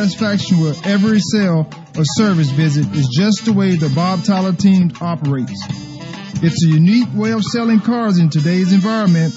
satisfaction with every sale or service visit is just the way the Bob Tyler team operates. It's a unique way of selling cars in today's environment